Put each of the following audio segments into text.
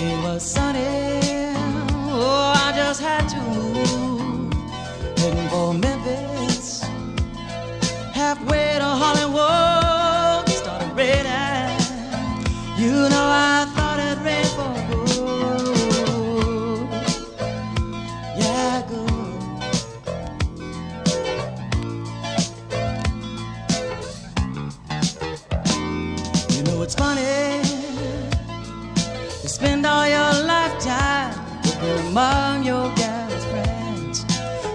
day was sunny. Oh, among your gal's friends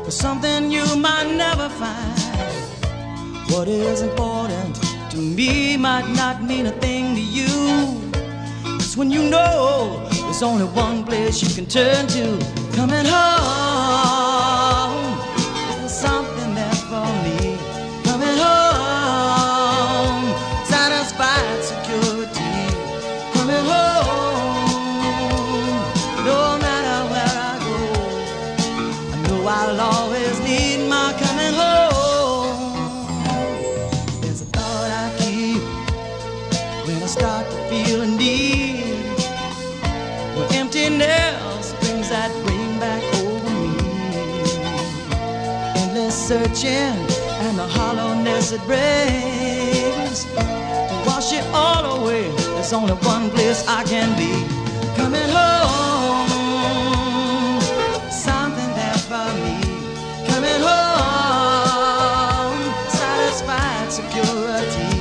for something you might never find. What is important to me might not mean a thing to you. It's when you know there's only one place you can turn to. Coming home, searching and the hollowness it brings. To wash it all away, there's only one place I can be. Coming home, something there for me. Coming home, satisfied security.